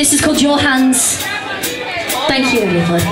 This is called Your Hands. Thank you, everyone.